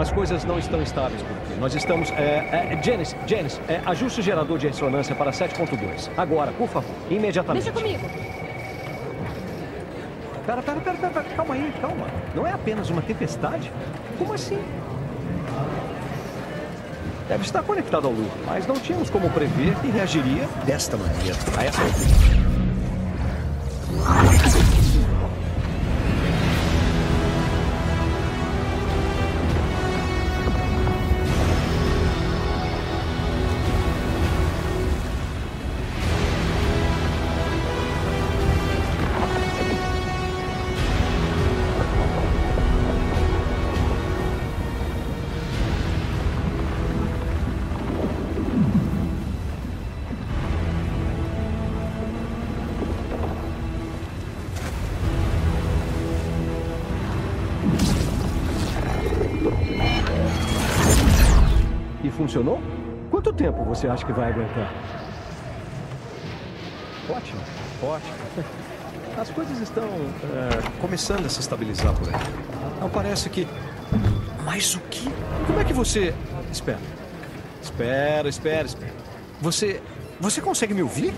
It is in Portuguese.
as coisas não estão estáveis por aqui. Nós estamos... É, é, Janice, Janice, é, ajuste o gerador de ressonância para 7.2. Agora, por favor, imediatamente. Deixa comigo. Pera, pera, pera, pera, pera, calma aí, calma. Não é apenas uma tempestade? Como assim? Deve estar conectado ao loop, mas não tínhamos como prever que reagiria desta maneira a essa funcionou? Quanto tempo você acha que vai aguentar? Ótimo, ótimo. As coisas estão é, começando a se estabilizar por aí. Não parece que. Mas o que? Como é que você. Espera. Espera, espera, espera. Você. Você consegue me ouvir?